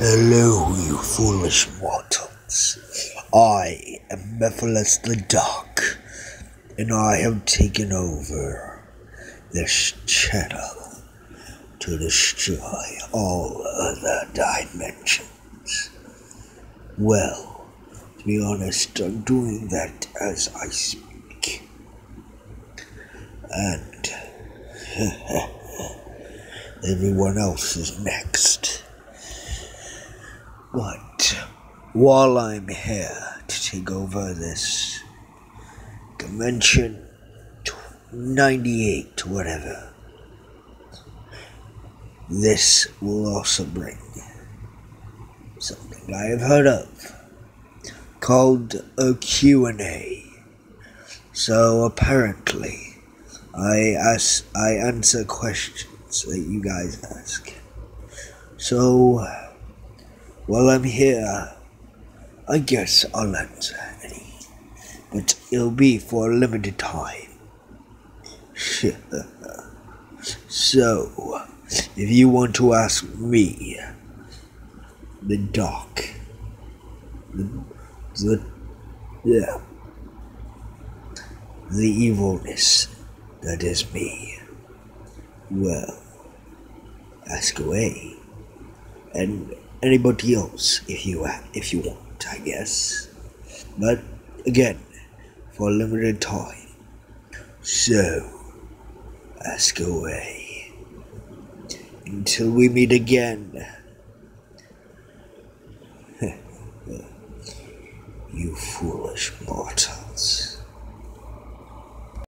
Hello, you foolish mortals. I am Mephiles the Dark, and I have taken over this channel to destroy all other dimensions. Well, to be honest, I'm doing that as I speak. And everyone else is next. But while I'm here to take over this dimension 98, whatever, this will also bring something I have heard of called a Q&A. So apparently, I ask, I answer questions that you guys ask. So while I'm here, I guess I'll answer any. But it'll be for a limited time. so, if you want to ask me, the doc, the, the, yeah, the evilness that is me, well, ask away. And anybody else if you if you want, I guess. But again, for a limited time. So ask away until we meet again. you foolish mortal.